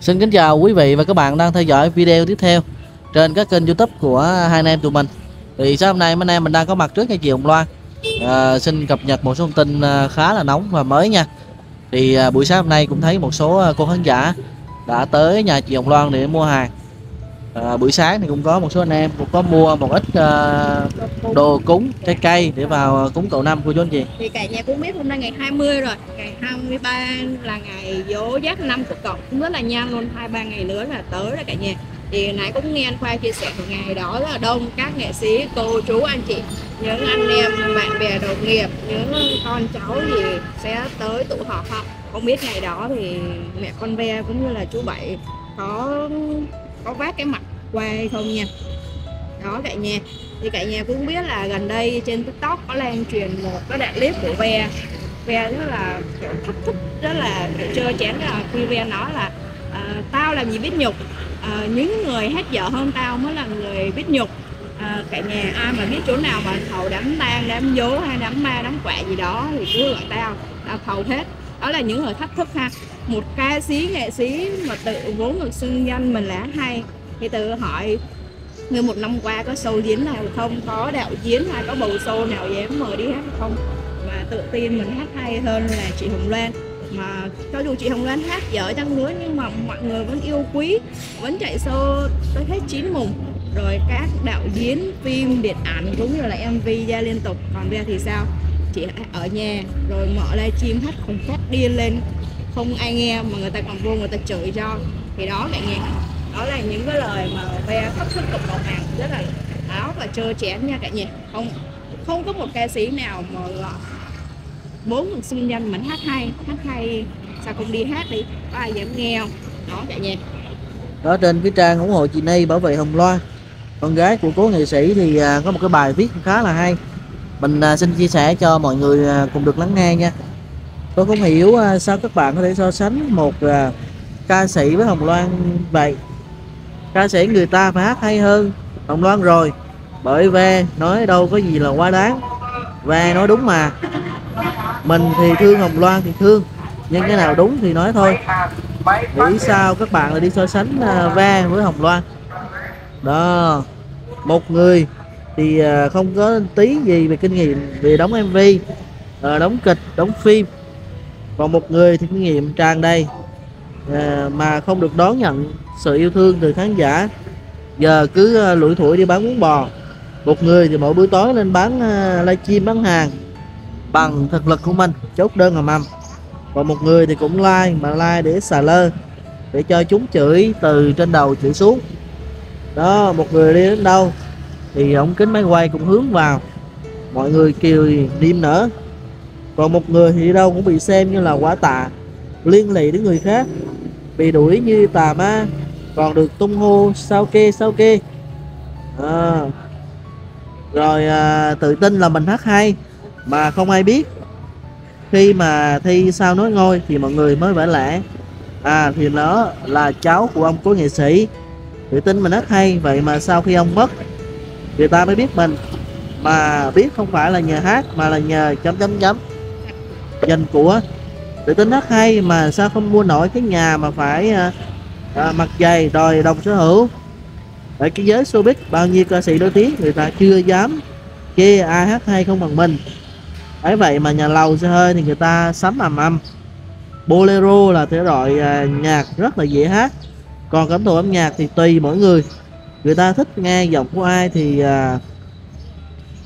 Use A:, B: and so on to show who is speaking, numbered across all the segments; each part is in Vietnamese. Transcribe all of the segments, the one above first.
A: Xin kính chào quý vị và các bạn đang theo dõi video tiếp theo trên các kênh youtube của hai anh em tụi mình. Thì sáng hôm nay mấy anh em mình đang có mặt trước nhà chị Hồng Loan. À, Xin cập nhật một số thông tin à, khá là nóng và mới nha. Thì à, buổi sáng hôm nay cũng thấy một số à, cô khán giả đã tới nhà chị Hồng Loan để mua hàng à, Buổi sáng thì cũng có một số anh em cũng có mua một ít à, đồ cúng trái cây để vào cúng cậu năm của chú anh chị.
B: Thì cả nhà cũng biết hôm nay ngày 20 rồi ngày 23 là ngày dỗ giác năm của cậu. Cũng rất là nhanh luôn hai ba ngày nữa là tới rồi cả nhà. Thì nãy cũng nghe anh Khoa chia sẻ một ngày đó là đông các nghệ sĩ cô chú anh chị những anh em bạn bè đồng nghiệp những con cháu gì sẽ tới tụ họp ha. Không biết ngày đó thì mẹ con ve cũng như là chú bảy có có vác cái mặt qua hay không nha. Đó cả nhà. Thì cả nhà cũng biết là gần đây trên tiktok có lan truyền một cái đoạn clip của ve. Ve rất là kiểu thách thức rất là kiểu trơ chén là khi ve nói là à, tao làm gì biết nhục? À, những người hết dở hơn tao mới là người biết nhục. À, cả nhà ai mà biết chỗ nào mà thầu đám tang đám dố hay đám ma đám quạ gì đó thì cứ gọi tao tao thầu hết. Đó là những người thách thức ha. Một ca sĩ nghệ sĩ mà tự vốn được xưng danh mình là hay thì tự hỏi như một năm qua có show diễn nào không? Có đạo diễn hay có bầu show nào dám mời đi hát không? Mà tự tin mình hát hay hơn là chị Hồng Loan. Mà cho dù chị Hồng Loan hát dở chăng nữa, nhưng mà mọi người vẫn yêu quý, vẫn chạy show tới hết chín mùng. Rồi các đạo diễn, phim, điện ảnh cũng như là MV ra liên tục. Còn ra thì sao? Chị ở nhà, rồi mở livestream hát cùng phát điên lên. Không ai nghe mà người ta còn vô người ta chửi cho. Thì đó bạn nghe đó là những cái lời mà về thách thức cộng đồng mạng rất là áo và trơ chén nha cả nhà. Không không có một ca sĩ nào mà muốn bốn được sinh danh mình hát hay hát hay, sao không đi hát đi? Có ai dám nghe không? Đó cả nhà.
A: Đó, trên cái trang ủng hộ chị nay bảo vệ Hồng Loan, con gái của cố nghệ sĩ thì à, có một cái bài viết khá là hay. Mình à, xin chia sẻ cho mọi người à, cùng được lắng nghe nha. Tôi không hiểu sao các bạn có thể so sánh một ca sĩ với Hồng Loan vậy ca sĩ người ta phải hát hay hơn. Hồng Loan rồi. Bởi ve nói đâu có gì là quá đáng. Ve nói đúng mà. Mình thì thương Hồng Loan thì thương. Nhưng cái nào đúng thì nói thôi. Nghĩ sao các bạn lại đi so sánh uh, ve với Hồng Loan? Đó một người thì à, không có tí gì về kinh nghiệm về đóng MV à, đóng kịch đóng phim. Còn một người thì kinh nghiệm tràn đầy mà không được đón nhận sự yêu thương từ khán giả. Giờ cứ ờ, lủi thủi đi bán bún bò. Một người thì mỗi buổi tối lên bán ờ, livestream bán hàng bằng thực lực của mình, chốt đơn ầm mầm. Còn một người thì cũng like, mà like để xà lơ, để cho chúng chửi từ trên đầu chửi xuống. Đó, một người đi đến đâu thì ống kính máy quay cũng hướng vào. Mọi người kêu niêm nở. Còn một người thì đâu cũng bị xem như là quả tạ, liên lụy đến người khác. Bị đuổi như tà ma còn được tung hô sao kê sao kê. À, rồi à, tự tin là mình hát hay mà không ai biết. Khi mà thi sao nói ngôi thì mọi người mới vẽ lẽ. À thì nó là cháu của ông cố nghệ sĩ. Tự tin mình hát hay vậy mà sau khi ông mất người ta mới biết mình. Mà biết không phải là nhờ hát mà là nhờ chấm chấm chấm. Dành của tự tin hát hay mà sao không mua nổi cái nhà mà phải à, à, mặt dày đòi đồng sở hữu. Tại cái giới showbiz bao nhiêu ca sĩ nổi tiếng người ta chưa dám chê ai hát hay không bằng mình. Ấy vậy mà nhà lầu xe hơi thì người ta sắm ầm ầm. Bolero là thể loại à, nhạc rất là dễ hát. Còn cảm thụ âm nhạc thì tùy mỗi người. Người ta thích nghe giọng của ai thì à,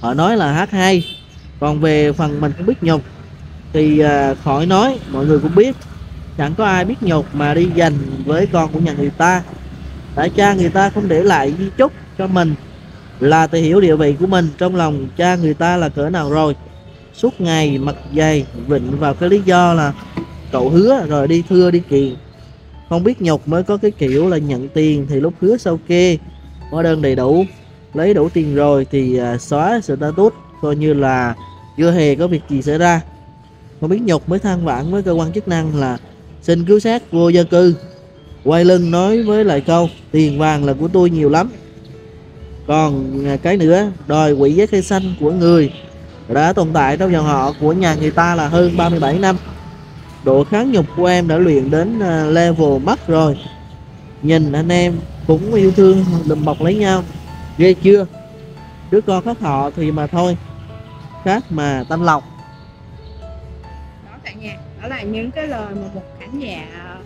A: họ nói là hát hay. Còn về phần mình không biết nhục. Thì à, khỏi nói mọi người cũng biết chẳng có ai biết nhục mà đi dành với con của nhà người ta. Tại cha người ta không để lại di chúc cho mình. Là tự hiểu địa vị của mình trong lòng cha người ta là cỡ nào rồi? Suốt ngày mặt dày vịnh vào cái lý do là cậu hứa rồi đi thưa đi kiện không biết nhục mới có cái kiểu là nhận tiền thì lúc hứa sau kê. Hóa đơn đầy đủ lấy đủ tiền rồi thì à, xóa status coi như là chưa hề có việc gì xảy ra. Không biết nhục mới than vãn với cơ quan chức năng là xin cứu sát vô gia cư. Quay lưng nói với lại câu, tiền vàng là của tôi nhiều lắm. Còn à, cái nữa, đòi quỷ giấy cây xanh của người đã tồn tại trong dòng họ của nhà người ta là hơn 37 năm. Độ kháng nhục của em đã luyện đến à, level mắt rồi. Nhìn anh em cũng yêu thương, đùm bọc lấy nhau. Ghê chưa? Đứa con khác họ thì mà thôi, khác mà tanh lòng
B: đó, cả nhà, đó là những cái lời mà một khán giả ờ,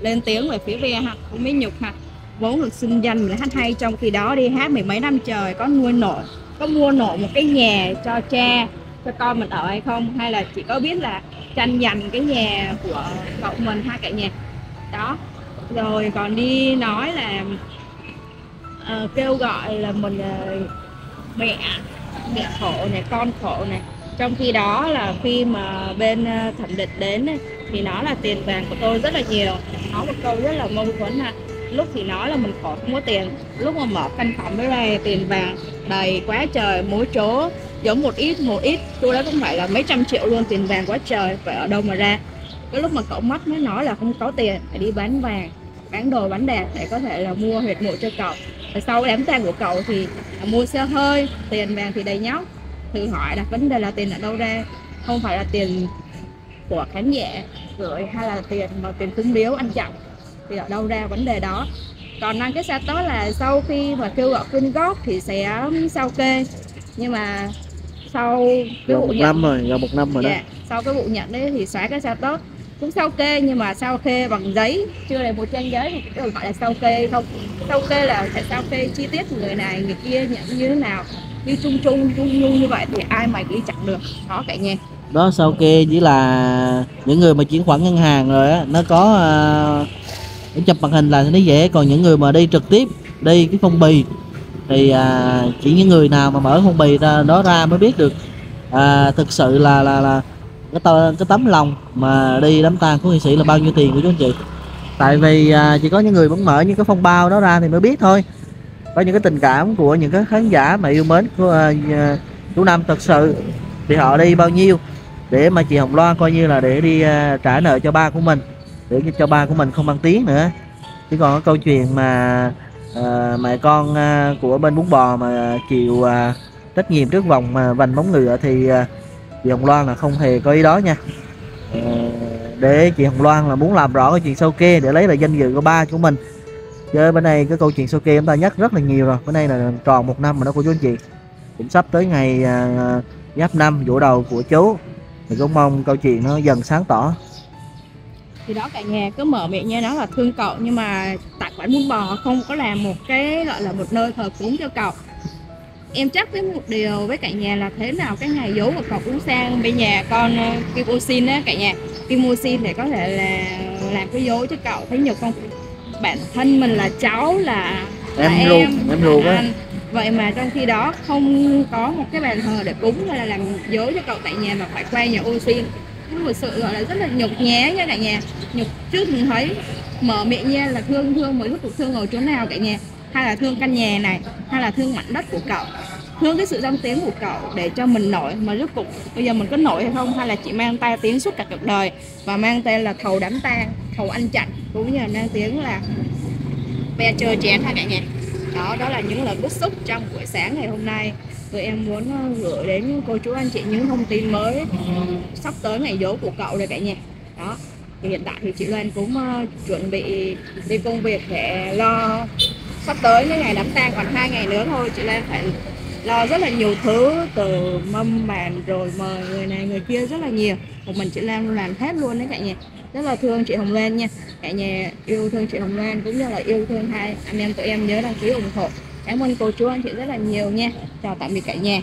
B: lên tiếng về phía ve ha cũng mấy nhục ha. Vốn được xưng danh là hát hay trong khi đó đi hát mười mấy năm trời có nuôi nổi có mua nổi một cái nhà cho cha cho con mình ở hay không? Hay là chỉ có biết là tranh giành cái nhà của cậu mình hai cả nhà? Đó rồi còn đi nói là uh, kêu gọi là mình uh, mẹ mẹ khổ này con khổ này trong khi đó là khi mà bên ờ, thẩm định đến ấy, thì nó là tiền vàng của tôi rất là nhiều. Nói một câu rất là mâu thuẫn là lúc thì nói là mình khỏi không có tiền. Lúc mà mở căn phòng với ra tiền vàng đầy quá trời mỗi chỗ giống một ít một ít. Tôi đó cũng phải là mấy trăm triệu luôn tiền vàng quá trời phải ở đâu mà ra. Cái lúc mà cậu mất mới nói là không có tiền phải đi bán vàng bán đồ bán đạc để có thể là mua huyệt mộ cho cậu. Và sau đám tang của cậu thì mua xe hơi tiền vàng thì đầy nhóc thử hỏi đặt vấn đề là tiền ở đâu ra. Không phải là tiền của khán giả gửi hay là tiền mà tiền cúng biếu ăn chặn thì ở đâu ra vấn đề đó. Còn năng cái status là sau khi mà kêu gọi quyên góp thì sẽ sao kê. Nhưng mà sau cái vụ
A: một
B: nhận
A: năm rồi gần một năm rồi đó.
B: Dạ, sau cái vụ nhận đấy thì xóa cái status cũng sao kê nhưng mà sao kê bằng giấy. Chưa đầy một trang giấy thì cũng gọi là sao kê không. Sao kê là phải sao kê chi tiết người này người kia nhận như thế nào đi chung chung chung chung như vậy thì ai mà ghi chặt được. Đó cả nhà.
A: Đó sau kia chỉ là những người mà chuyển khoản ngân hàng rồi á nó có uh, chụp màn hình là nó dễ. Còn những người mà đi trực tiếp đi cái phong bì thì uh, chỉ những người nào mà mở phong bì ra đó ra mới biết được. Uh, thực sự là là là cái, tờ, cái tấm lòng mà đi đám tang của nghệ sĩ là bao nhiêu tiền của chú anh chị? Tại vì uh, chỉ có những người vẫn mở những cái phong bao đó ra thì mới biết thôi có những cái tình cảm của những cái khán giả mà yêu mến của ờ, uh, chú Năm thật sự. Thì họ đi bao nhiêu? Để mà chị Hồng Loan coi như là để đi uh, trả nợ cho ba của mình để cho ba của mình không mang tiếng nữa. Chứ còn cái câu chuyện mà uh, mẹ con uh, của bên bún bò mà chịu uh, trách nhiệm trước vòng mà vành móng ngựa thì uh, chị Hồng Loan là không hề có ý đó nha. Uh, để chị Hồng Loan là muốn làm rõ cái chuyện sau kê để lấy lại danh dự của ba của mình chứ bên đây cái câu chuyện sau kia chúng ta nhắc rất là nhiều rồi. Bên đây là tròn một năm mà nó cô chú anh chị. Cũng sắp tới ngày à, giáp năm vỗ đầu của chú. Thì cũng mong câu chuyện nó dần sáng tỏ.
B: Thì đó cả nhà cứ mở miệng nha nó là thương cậu nhưng mà tại quán bún bò không có làm một cái gọi là một nơi thờ cúng cho cậu. Em chắc với một điều với cả nhà là thế nào cái ngày giấu của cậu cũng sang bên nhà con ờ, kim kim oxin á cả nhà. Kim oxin để có thể là làm cái dấu cho cậu thấy nhiều không? Bản thân mình là cháu là, là
A: Em. ruột, em
B: là
A: á.
B: anh. vậy mà trong khi đó không có một cái bàn thờ để cúng hay là làm dỗ cho cậu tại nhà mà phải qua nhà oxin nó một sự gọi là rất là nhục nhã nha cả nhà. Nhục trước mình thấy mở miệng nha là thương thương mới rút cuộc thương ở chỗ nào cả nhà. Hay là thương căn nhà này hay là thương mảnh đất của cậu. Thương cái sự danh tiếng của cậu để cho mình nổi mà rốt cục bây giờ mình có nổi hay không? Hay là chỉ mang tay tiếng suốt cả cuộc đời và mang tên là thầu đám tang thầu Anh Chạch cũng như là mang tiếng là ve chơi chén ha cả nhà. Đó đó là những lời bức xúc trong buổi sáng ngày hôm nay. Tụi em muốn ờ, gửi đến cô chú anh chị những thông tin mới sắp tới ngày dỗ của cậu rồi cả nhà. Đó, thì hiện tại thì chị Loan cũng ờ, chuẩn bị đi công việc để lo sắp tới cái ngày đám tang còn hai ngày nữa thôi. Chị Loan phải lo rất là nhiều thứ từ mâm bàn rồi mời người này người kia rất là nhiều. Một mình chị Lan làm hết luôn đấy cả nhà. Rất là thương chị Hồng Loan nha. Cả nhà yêu thương chị Hồng Loan cũng như là yêu thương hai anh em tụi em nhớ đăng ký ủng hộ. Cảm ơn cô chú anh chị rất là nhiều nha. Chào tạm biệt cả nhà.